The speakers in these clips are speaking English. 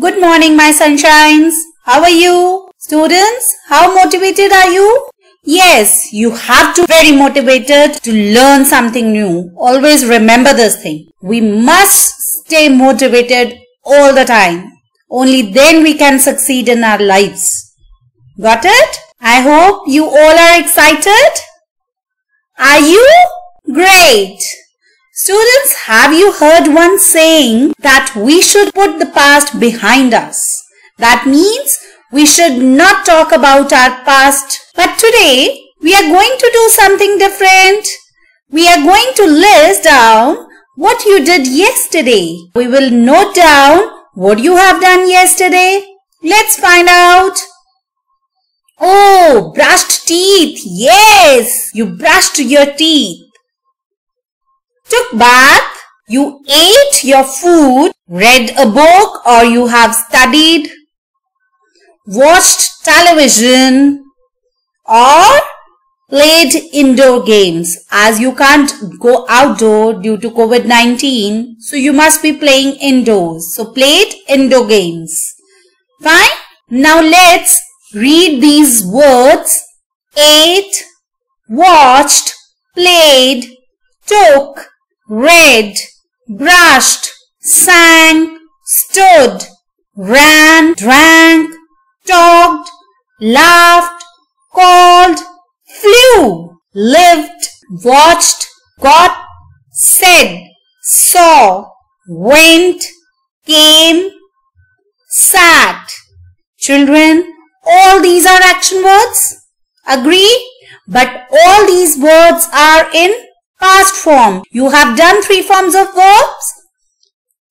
Good morning, my sunshines. How are you? Students, how motivated are you? Yes, you have to be very motivated to learn something new. Always remember this thing. We must stay motivated all the time. Only then we can succeed in our lives. Got it? I hope you all are excited. Are you? Great. Students, have you heard one saying that we should put the past behind us? That means we should not talk about our past. But today, we are going to do something different. We are going to list down what you did yesterday. We will note down what you have done yesterday. Let's find out. Oh, brushed teeth. Yes, you brushed your teeth took bath, you ate your food, read a book or you have studied, watched television or played indoor games as you can't go outdoor due to COVID-19 so you must be playing indoors. So played indoor games. Fine. Now let's read these words ate, watched, played, took, read, brushed, sang, stood, ran, drank, talked, laughed, called, flew, lived, watched, got, said, saw, went, came, sat. Children, all these are action words. Agree? But all these words are in past form. You have done three forms of verbs.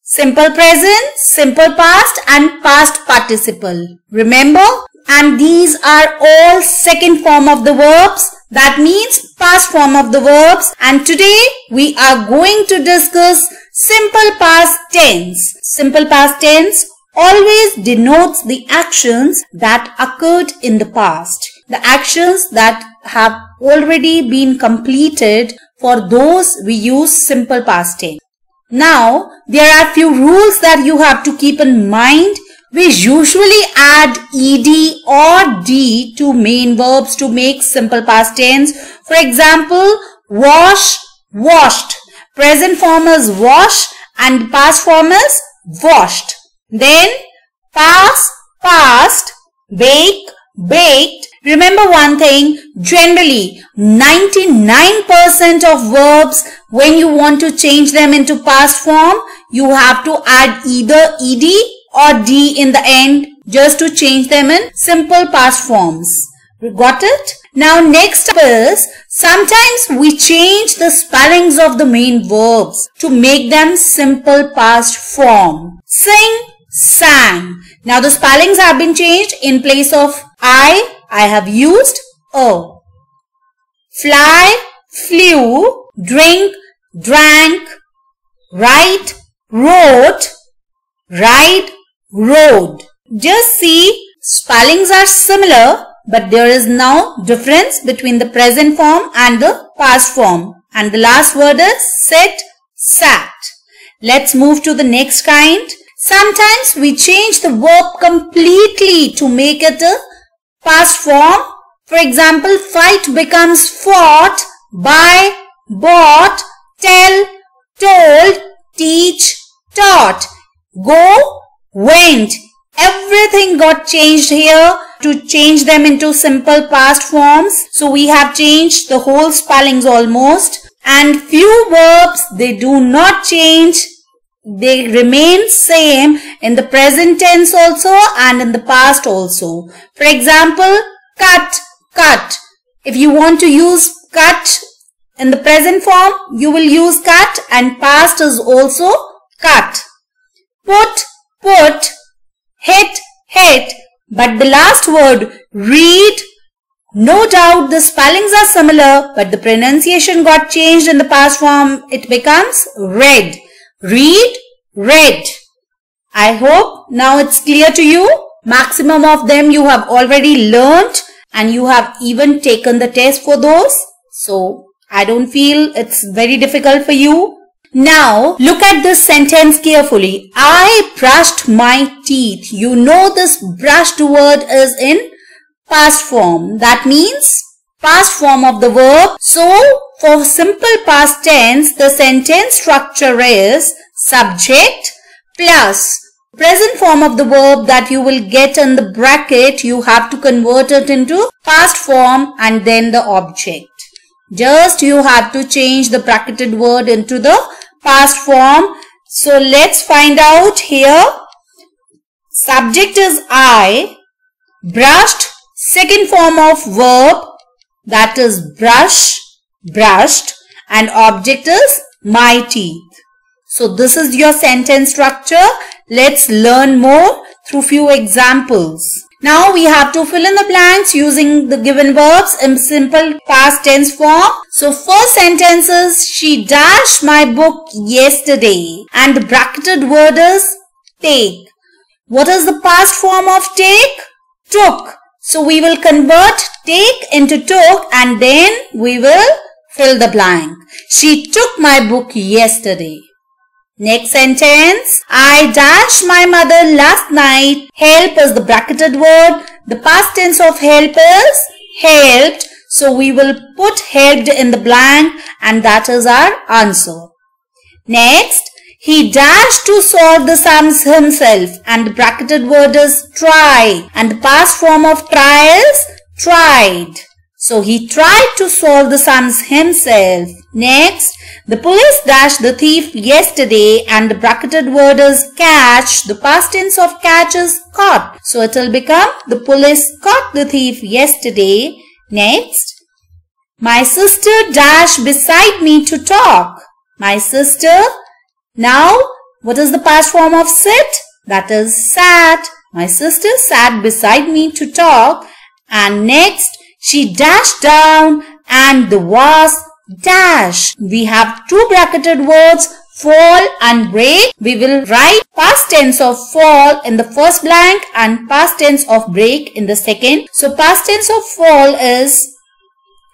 Simple present, simple past and past participle. Remember? And these are all second form of the verbs. That means past form of the verbs. And today we are going to discuss simple past tense. Simple past tense always denotes the actions that occurred in the past. The actions that have already been completed for those we use simple past tense. Now, there are few rules that you have to keep in mind. We usually add ed or d to main verbs to make simple past tense. For example, wash, washed. Present form is wash and past form is washed. Then pass, past, bake, baked, Remember one thing, generally 99% of verbs when you want to change them into past form, you have to add either ed or d in the end just to change them in simple past forms. We got it? Now next up is sometimes we change the spellings of the main verbs to make them simple past form. Sing, sang. Now the spellings have been changed in place of I, I have used O. Fly, flew, drink, drank, write, wrote, ride, rode. Just see spellings are similar but there is now difference between the present form and the past form. And the last word is sit, sat. Let's move to the next kind. Sometimes we change the verb completely to make it a Past form. For example, fight becomes fought, buy, bought, tell, told, teach, taught. Go, went. Everything got changed here to change them into simple past forms. So we have changed the whole spellings almost. And few verbs, they do not change they remain same in the present tense also and in the past also. For example, cut, cut. If you want to use cut in the present form, you will use cut and past is also cut. Put, put, hit, hit. But the last word, read, no doubt the spellings are similar but the pronunciation got changed in the past form. It becomes read. Read, read. I hope now it's clear to you. Maximum of them you have already learnt and you have even taken the test for those. So I don't feel it's very difficult for you. Now, look at this sentence carefully. I brushed my teeth. You know this brushed word is in past form. That means past form of the verb. So, for simple past tense, the sentence structure is subject plus present form of the verb that you will get in the bracket. You have to convert it into past form and then the object. Just you have to change the bracketed word into the past form. So let's find out here. Subject is I. Brushed, second form of verb that is brush, brushed and object is my teeth. So this is your sentence structure. Let's learn more through few examples. Now we have to fill in the blanks using the given verbs in simple past tense form. So first sentence is she dashed my book yesterday and the bracketed word is take. What is the past form of take? Took. So we will convert take into took and then we will fill the blank. She took my book yesterday. Next sentence. I dashed my mother last night. Help is the bracketed word. The past tense of help is helped. So we will put helped in the blank and that is our answer. Next. He dashed to solve the sums himself and bracketed word is try and the past form of try is tried. So he tried to solve the sums himself. Next, the police dashed the thief yesterday and the bracketed word is catch. The past tense of catch is caught. So it will become the police caught the thief yesterday. Next, my sister dashed beside me to talk. My sister. Now, what is the past form of sit? That is sat. My sister sat beside me to talk. And next, she dashed down and the vase dash. We have two bracketed words fall and break. We will write past tense of fall in the first blank and past tense of break in the second. So past tense of fall is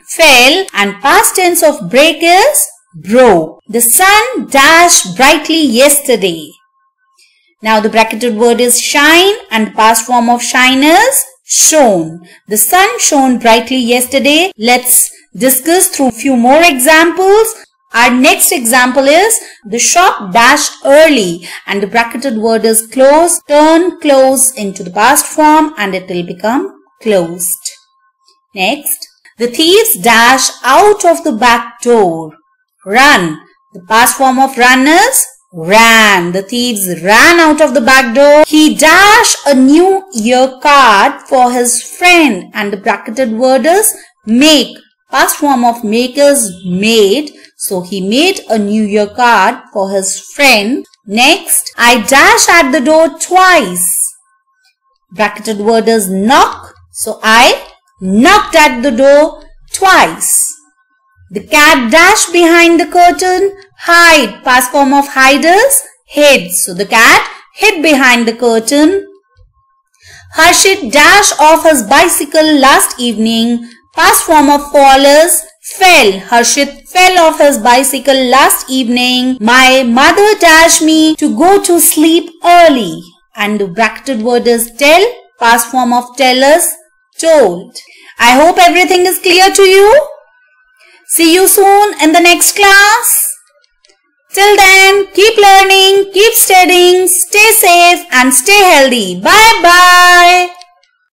fell and past tense of break is broke. The sun dashed brightly yesterday. Now the bracketed word is shine and the past form of shine is shone. The sun shone brightly yesterday. Let's discuss through few more examples. Our next example is the shop dashed early and the bracketed word is close. Turn close into the past form and it will become closed. Next, the thieves dash out of the back door. Run. The past form of run is ran. The thieves ran out of the back door. He dashed a new year card for his friend and the bracketed word is make. Past form of make is made. So he made a new year card for his friend. Next, I dash at the door twice. Bracketed word is knock. So I knocked at the door twice. The cat dashed behind the curtain. Hide. Past form of hide is hid. So the cat hid behind the curtain. Harshit dashed off his bicycle last evening. Past form of fall is fell. Harshit fell off his bicycle last evening. My mother dashed me to go to sleep early. And the bracketed word is tell. Past form of tell is told. I hope everything is clear to you. See you soon in the next class. Till then, keep learning, keep studying, stay safe and stay healthy. Bye bye.